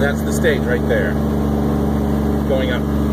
that's the stage right there. Going up.